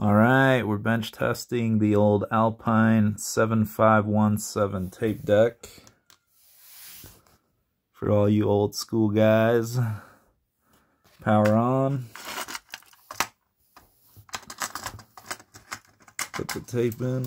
All right, we're bench testing the old Alpine 7517 tape deck. For all you old school guys. Power on. Put the tape in.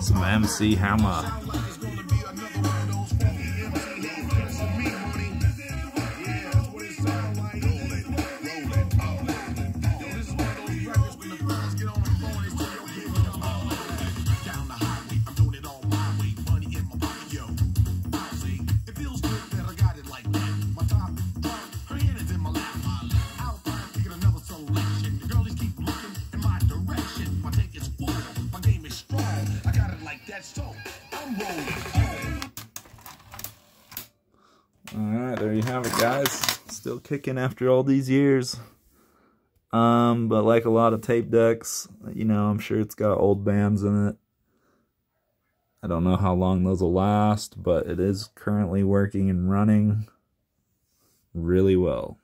Some MC Hammer. Alright, there you have it guys. Still kicking after all these years. Um, but like a lot of tape decks, you know, I'm sure it's got old bands in it. I don't know how long those will last, but it is currently working and running really well.